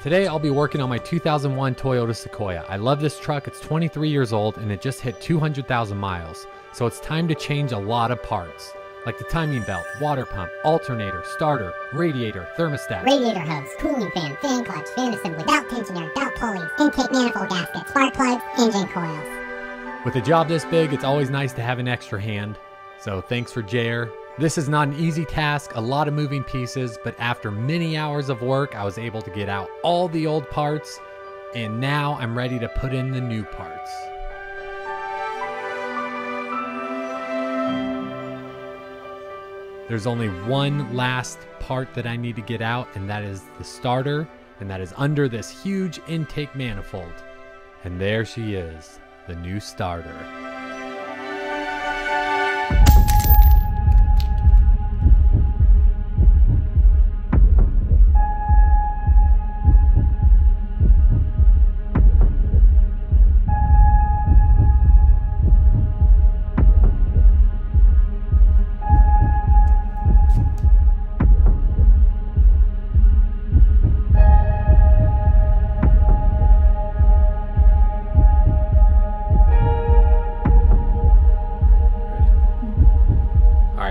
Today I'll be working on my 2001 Toyota Sequoia. I love this truck, it's 23 years old and it just hit 200,000 miles. So it's time to change a lot of parts, like the timing belt, water pump, alternator, starter, radiator, thermostat. Radiator hose, cooling fan, fan clutch, fan assembly, belt tensioner, belt pulleys, intake manifold gasket, spark plugs, engine coils. With a job this big, it's always nice to have an extra hand. So thanks for Jirah. This is not an easy task, a lot of moving pieces, but after many hours of work, I was able to get out all the old parts, and now I'm ready to put in the new parts. There's only one last part that I need to get out, and that is the starter, and that is under this huge intake manifold. And there she is, the new starter.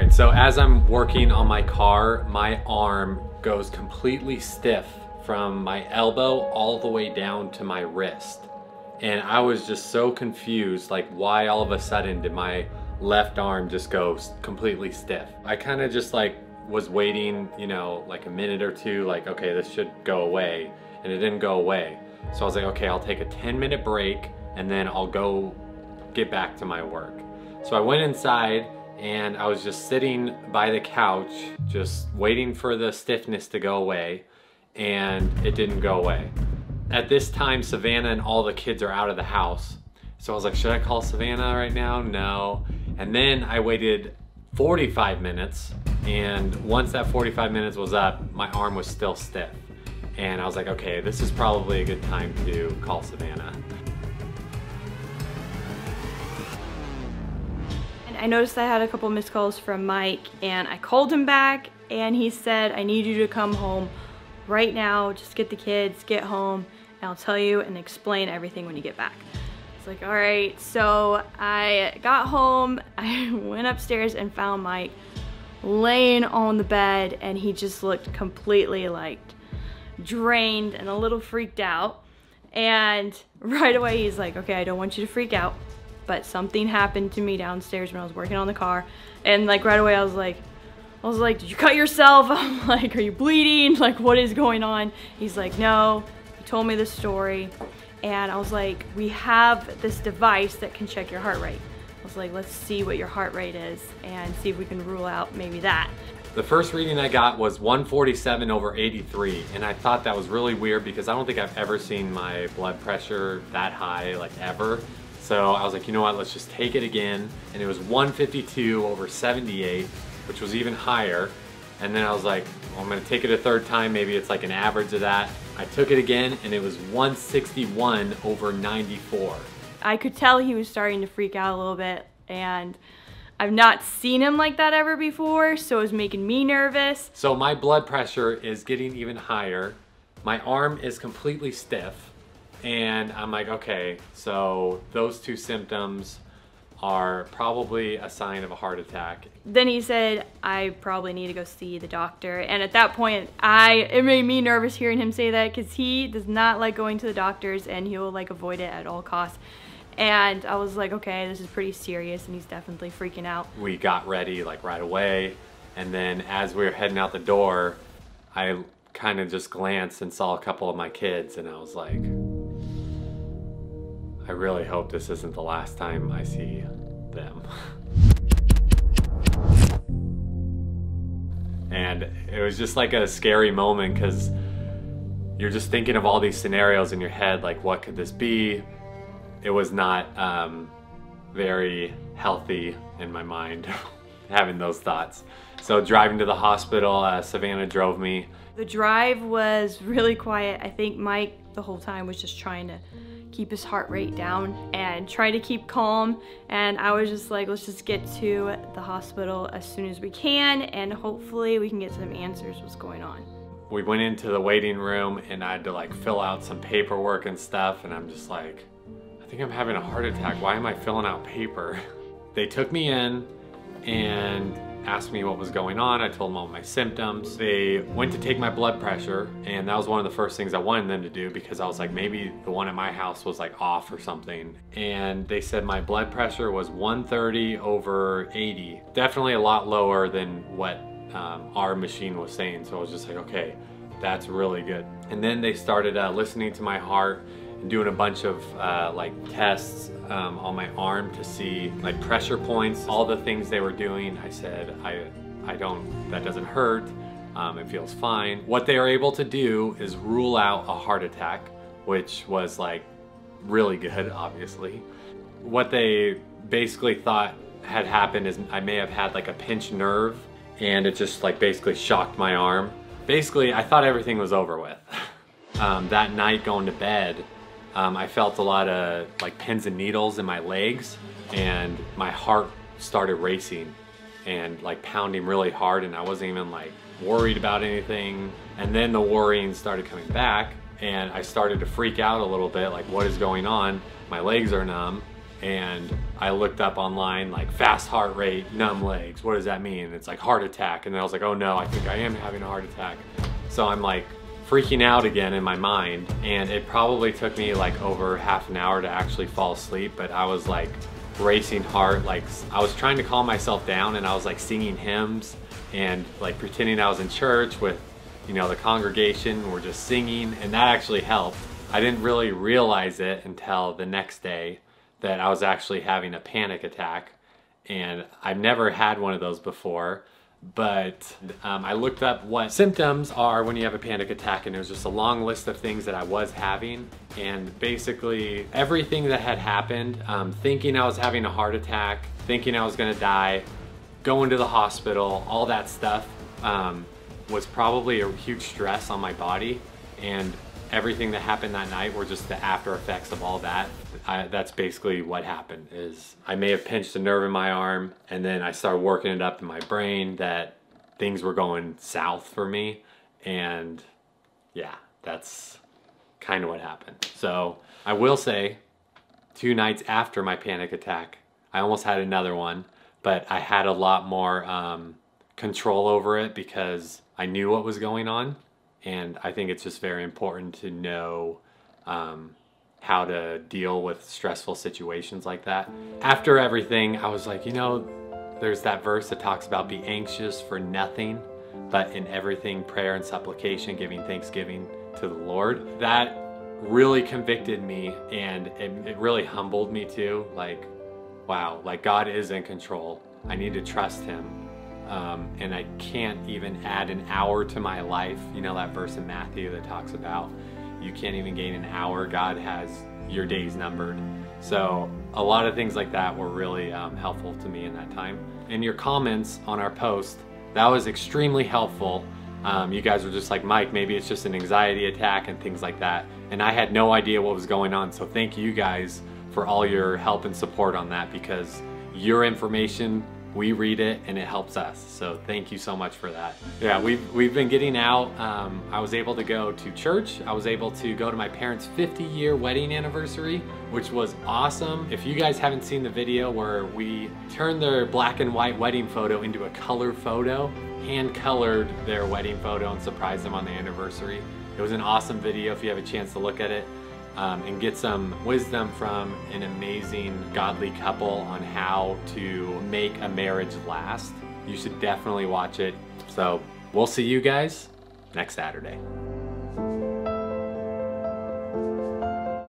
Right, so as I'm working on my car, my arm goes completely stiff from my elbow all the way down to my wrist. And I was just so confused, like why all of a sudden did my left arm just go completely stiff? I kind of just like was waiting, you know, like a minute or two, like, okay, this should go away. And it didn't go away. So I was like, okay, I'll take a 10 minute break and then I'll go get back to my work. So I went inside and I was just sitting by the couch, just waiting for the stiffness to go away, and it didn't go away. At this time, Savannah and all the kids are out of the house. So I was like, should I call Savannah right now? No. And then I waited 45 minutes, and once that 45 minutes was up, my arm was still stiff. And I was like, okay, this is probably a good time to call Savannah. I noticed I had a couple missed calls from Mike and I called him back and he said, I need you to come home right now. Just get the kids, get home, and I'll tell you and explain everything when you get back. It's like, all right. So I got home, I went upstairs and found Mike laying on the bed and he just looked completely like drained and a little freaked out. And right away he's like, okay, I don't want you to freak out but something happened to me downstairs when I was working on the car. And like right away I was like, I was like, did you cut yourself? I'm like, are you bleeding? Like what is going on? He's like, no, he told me the story. And I was like, we have this device that can check your heart rate. I was like, let's see what your heart rate is and see if we can rule out maybe that. The first reading I got was 147 over 83, and I thought that was really weird because I don't think I've ever seen my blood pressure that high, like ever. So I was like, you know what, let's just take it again. And it was 152 over 78, which was even higher. And then I was like, well, I'm gonna take it a third time, maybe it's like an average of that. I took it again and it was 161 over 94. I could tell he was starting to freak out a little bit and I've not seen him like that ever before, so it was making me nervous. So my blood pressure is getting even higher. My arm is completely stiff. And I'm like, okay, so those two symptoms are probably a sign of a heart attack. Then he said, I probably need to go see the doctor. And at that point, I it made me nervous hearing him say that because he does not like going to the doctors and he will like avoid it at all costs. And I was like, okay, this is pretty serious and he's definitely freaking out. We got ready like right away. And then as we were heading out the door, I kind of just glanced and saw a couple of my kids and I was like, I really hope this isn't the last time I see them. and it was just like a scary moment because you're just thinking of all these scenarios in your head like what could this be it was not um, very healthy in my mind having those thoughts so driving to the hospital uh, savannah drove me The drive was really quiet. I think Mike the whole time was just trying to keep his heart rate down and try to keep calm. And I was just like, let's just get to the hospital as soon as we can and hopefully we can get some answers what's going on. we went into the waiting room and I had to like fill out some paperwork and stuff and I'm just like, I think I'm having a heart attack. Why am I filling out paper? They took me in and asked me what was going on. I told them all my symptoms. They went to take my blood pressure and that was one of the first things I wanted them to do because I was like maybe the one at my house was like off or something. And they said my blood pressure was 130 over 80. Definitely a lot lower than what um, our machine was saying. So I was just like, okay, that's really good. And then they started uh, listening to my heart doing a bunch of uh, like tests um, on my arm to see like pressure points, all the things they were doing. I said, I, I don't, that doesn't hurt. Um, it feels fine. What they are able to do is rule out a heart attack, which was like really good, obviously. What they basically thought had happened is I may have had like a pinched nerve and it just like basically shocked my arm. Basically, I thought everything was over with. um, that night going to bed, um, I felt a lot of like pins and needles in my legs and my heart started racing and like pounding really hard and I wasn't even like worried about anything. And then the worrying started coming back and I started to freak out a little bit like what is going on? My legs are numb and I looked up online like fast heart rate, numb legs. What does that mean? It's like heart attack. And then I was like, oh no, I think I am having a heart attack. So I'm like freaking out again in my mind. And it probably took me like over half an hour to actually fall asleep, but I was like racing heart. Like I was trying to calm myself down and I was like singing hymns and like pretending I was in church with, you know, the congregation. We're just singing and that actually helped. I didn't really realize it until the next day that I was actually having a panic attack. And I've never had one of those before, but um, I looked up what symptoms are when you have a panic attack, and it was just a long list of things that I was having. And basically, everything that had happened um, thinking I was having a heart attack, thinking I was gonna die, going to the hospital, all that stuff um, was probably a huge stress on my body. And everything that happened that night were just the after effects of all that. I, that's basically what happened is I may have pinched a nerve in my arm and then I started working it up in my brain that things were going south for me. And yeah that's kind of what happened. So I will say two nights after my panic attack I almost had another one but I had a lot more um, control over it because I knew what was going on and I think it's just very important to know um, how to deal with stressful situations like that. After everything, I was like, you know, there's that verse that talks about be anxious for nothing, but in everything, prayer and supplication, giving thanksgiving to the Lord. That really convicted me and it, it really humbled me too. Like, wow, like God is in control. I need to trust Him um, and I can't even add an hour to my life. You know that verse in Matthew that talks about you can't even gain an hour. God has your days numbered. So a lot of things like that were really um, helpful to me in that time. And your comments on our post, that was extremely helpful. Um, you guys were just like, Mike, maybe it's just an anxiety attack and things like that. And I had no idea what was going on. So thank you guys for all your help and support on that because your information we read it and it helps us. So thank you so much for that. Yeah, we've, we've been getting out. Um, I was able to go to church. I was able to go to my parents' 50 year wedding anniversary, which was awesome. If you guys haven't seen the video where we turned their black and white wedding photo into a color photo, hand colored their wedding photo and surprised them on the anniversary. It was an awesome video if you have a chance to look at it um, and get some wisdom from an amazing godly couple on how to make a marriage last. You should definitely watch it. So we'll see you guys next Saturday.